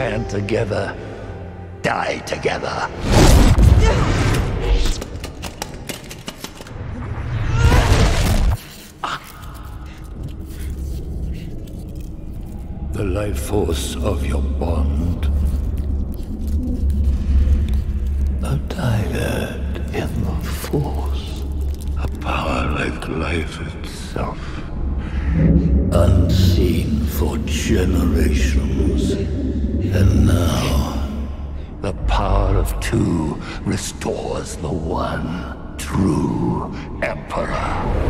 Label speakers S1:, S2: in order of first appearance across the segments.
S1: stand together, die together. The life force of your bond. A dyad in the force. A power like life itself. Unseen for generations. Of two restores the one true Emperor.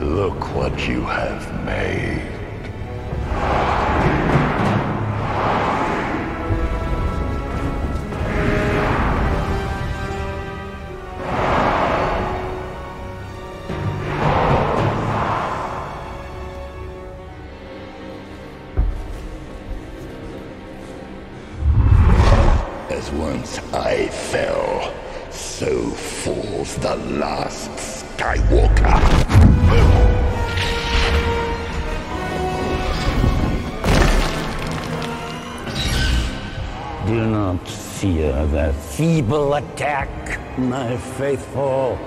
S1: Look what you have made. As once I fell, so falls the last Skywalker. Do not fear their feeble attack, my faithful.